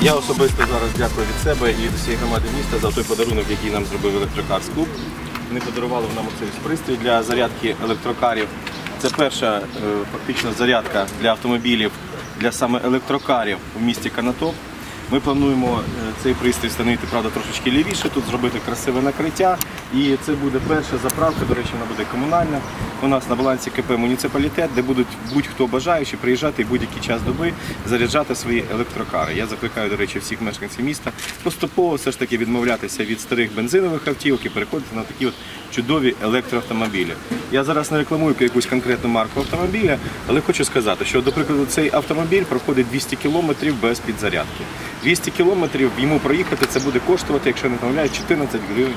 Я особисто зараз дякую від себе і від усієї громади міста за той подарунок, який нам зробив електрокарс клуб. Вони подарували нам оцей пристрій для зарядки електрокарів. Це перша е, фактично зарядка для автомобілів для саме електрокарів в місті Канатоп. Ми плануємо е, цей пристрій встановити, правда, трошечки лівіше, тут зробити красиве накриття. І це буде перша заправка, до речі, вона буде комунальна. У нас на балансі КП муніципалітет, де будуть будь-хто бажаючи приїжджати будь-який час доби заряджати свої електрокари. Я закликаю, до речі, всіх мешканців міста поступово все ж таки відмовлятися від старих бензинових автівок і переходити на такі от чудові електроавтомобілі. Я зараз не рекламую якусь конкретну марку автомобіля, але хочу сказати, що, до прикладу, цей автомобіль проходить 200 кілометрів без підзарядки. 200 кілометрів йому проїхати це буде коштувати, якщо не помиляю, 14 гривень.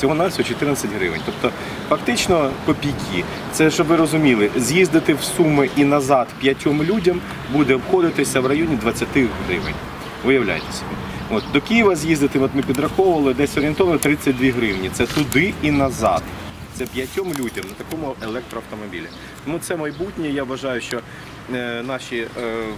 Всього на всього 14 гривень. Тобто фактично копійки. Це щоб ви розуміли, з'їздити в Суми і назад п'ятьом людям буде обходитися в районі 20 гривень. Виявляйте собі. От, до Києва з'їздити, от ми підраховували, десь орієнтовно 32 гривні. Це туди і назад. Це п'ятьом людям на такому електроавтомобілі. Тому це майбутнє. Я вважаю, що наші е,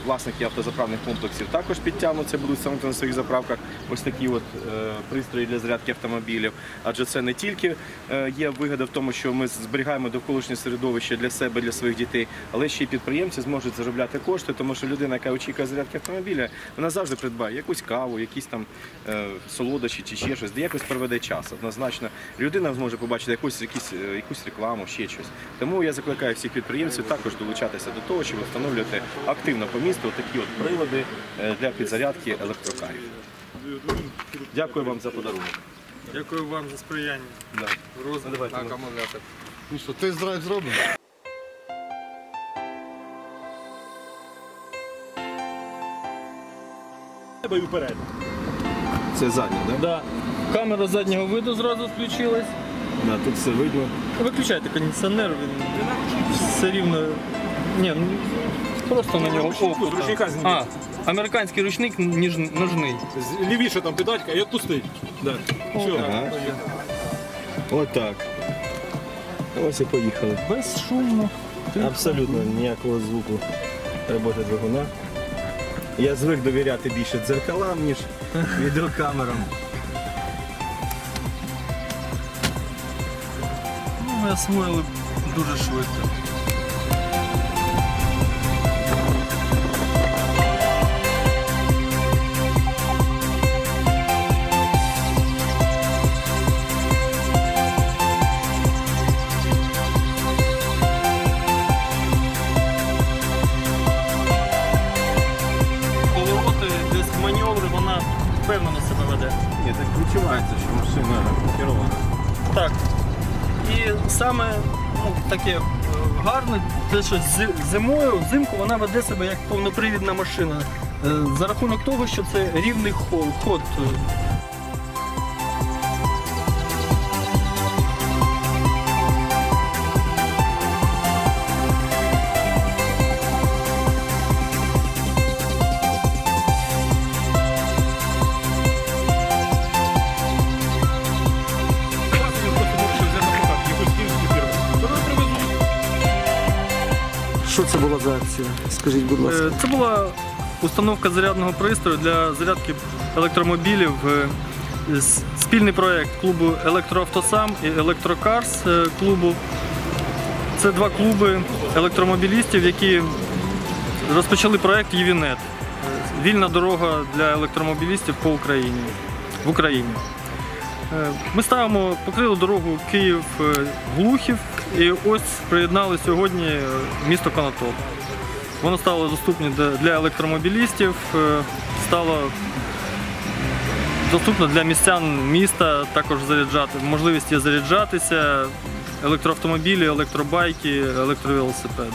власники автозаправних комплексів також підтягнуться, будуть ставити на своїх заправках ось такі от е, пристрої для зарядки автомобілів. Адже це не тільки е, є вигода в тому, що ми зберігаємо довколишнє середовище для себе, для своїх дітей, але ще й підприємці зможуть заробляти кошти, тому що людина, яка очікує зарядки автомобіля, вона завжди придбає якусь каву, якісь там е, солодощі чи ще щось, де якось проведе час. Однозначно, людина зможе побачити якусь, якісь, е, якусь рекламу, ще щось. Тому я закликаю всіх підприємців також долучатися до того, щоб встановлювати активно по місту такі от прилади е, для підзарядки електрокарів. Дякую вам за подарунок. Дякую вам за сприяння. Да. Ну. акумулятор. Ну що, тест драйв зробимо? Тебе і вперед. Це задня, так? Да. Камера заднього виду зразу включилась. Да, тут все видно. Виключайте кондиціонер, він все рівно. Ні, ну, просто на нього око. з ручника так. А, американський ручник ніж, ножний. З- Лівіше там педалька і відпусти. Да. Все. Ага. Отак. Ось і поїхали. Безшумно. Абсолютно ніякого звуку роботи двигуна. Я звик довіряти більше дзеркалам, ніж відеокамерам. Ну, ми освоїли дуже швидко. Веде. Ні, так відчувається, що машина керована. Так. І саме ну, таке е, гарне, те, що зимою, взимку вона веде себе як повнопривідна машина. Е, За рахунок того, що це рівний ход. Що це була за акція? Скажіть, будь ласка. Е, Це була установка зарядного пристрою для зарядки електромобілів. Е, Спільний проєкт клубу Електроавтосам і Електрокарс е, клубу. Це два клуби електромобілістів, які розпочали проєкт ЄВІНЕТ. Вільна дорога для електромобілістів по Україні в Україні. Е, Ми ставимо покрили дорогу Київ-Глухів і ось приєднали сьогодні е, місто Конотоп. Воно стало доступне для- електромобілістів, е, стало доступно для містян міста також заряджати. Можливість є заряджатися, електроавтомобілі, електробайки, електровелосипеди.